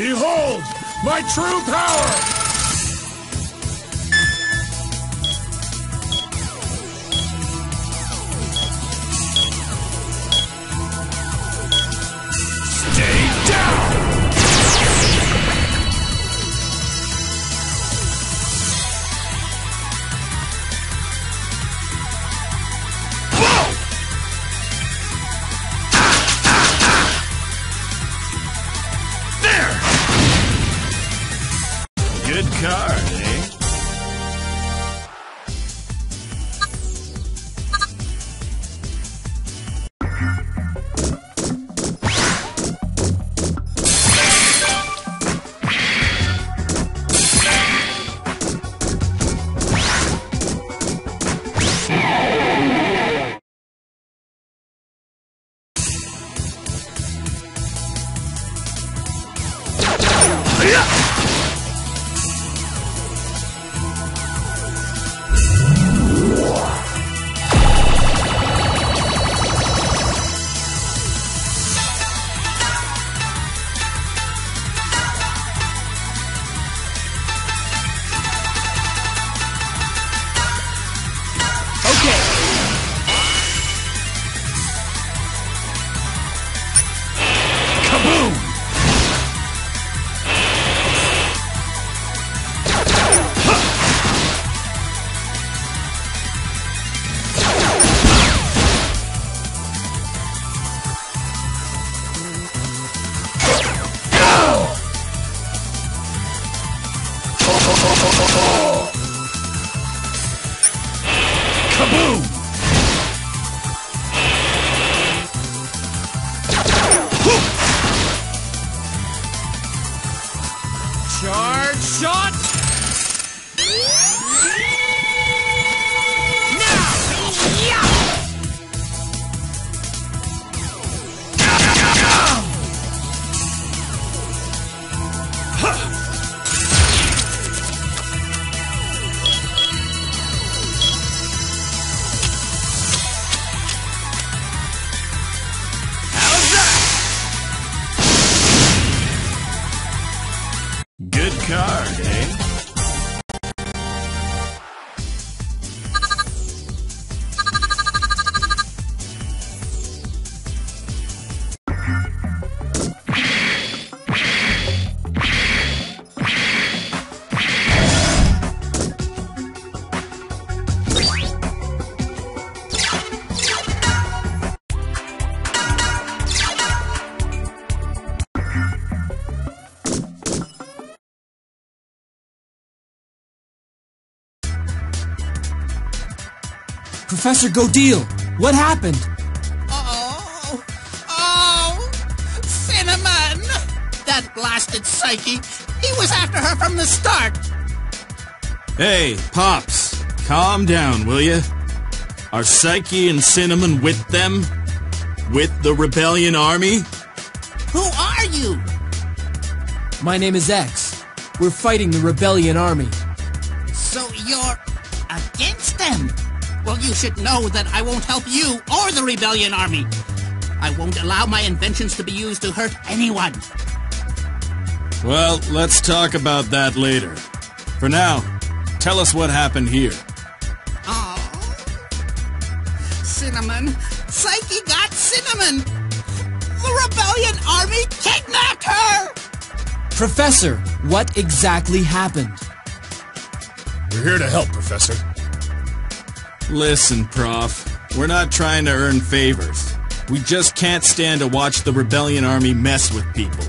Behold my true power! Kaboom! Charge shot. Professor Gaudile, what happened? Oh, oh, Cinnamon! That blasted Psyche! He was after her from the start! Hey, Pops, calm down, will ya? Are Psyche and Cinnamon with them? With the Rebellion Army? Who are you? My name is X. We're fighting the Rebellion Army. So you're against them? Well, you should know that I won't help you or the Rebellion Army. I won't allow my inventions to be used to hurt anyone. Well, let's talk about that later. For now, tell us what happened here. Oh, Cinnamon. Psyche got Cinnamon! The Rebellion Army kidnapped her! Professor, what exactly happened? We're here to help, Professor. Listen, Prof. We're not trying to earn favors. We just can't stand to watch the Rebellion Army mess with people.